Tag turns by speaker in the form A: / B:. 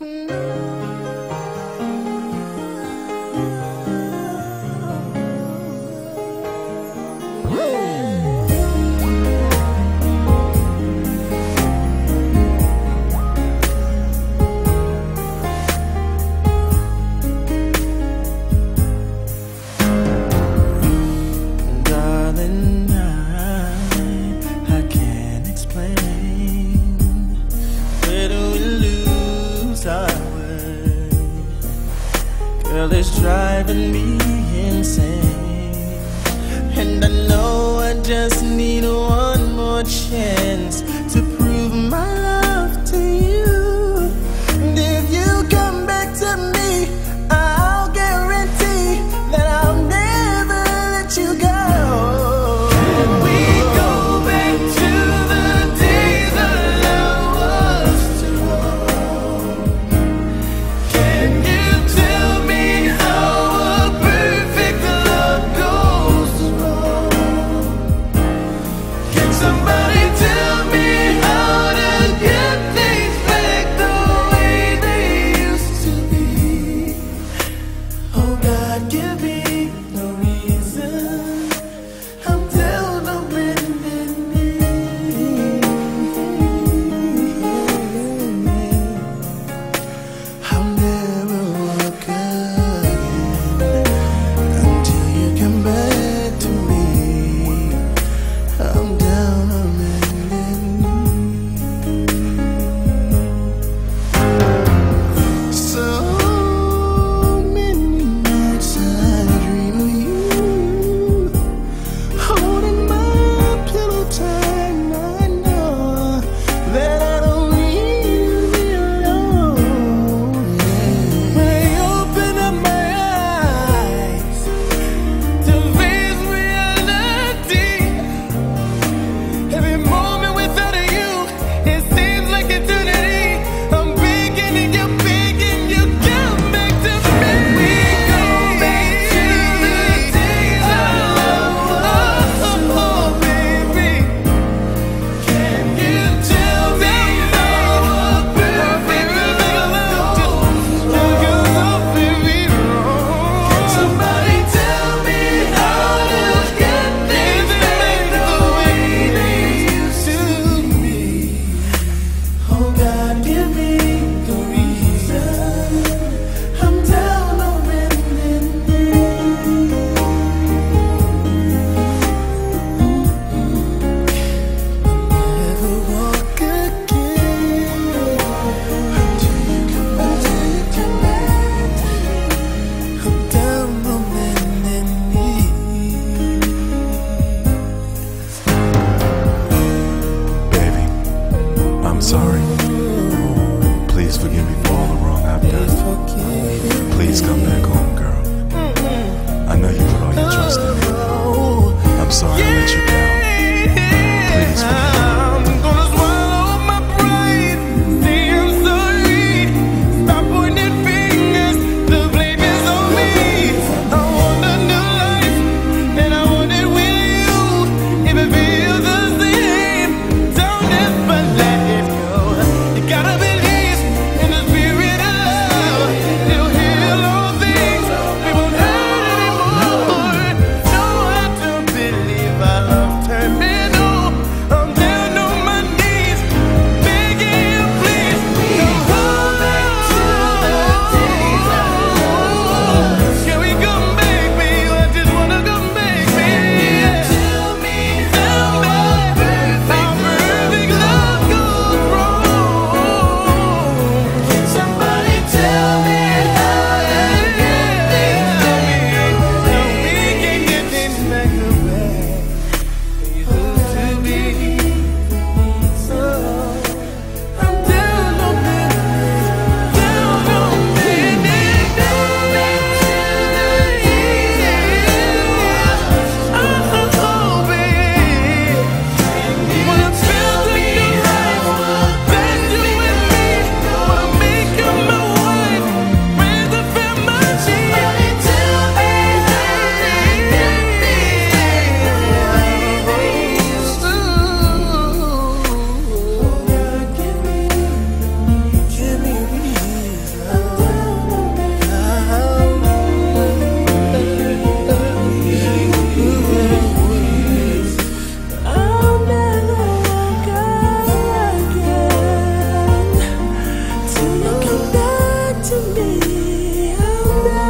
A: Hmm. Girl, it's driving me insane. And I know I just need one more chance.
B: sorry. Please forgive me for all the wrong I've done. Please come back home, girl. I know you put all your trust in me. I'm sorry I let you down. Please forgive me. Hallelujah.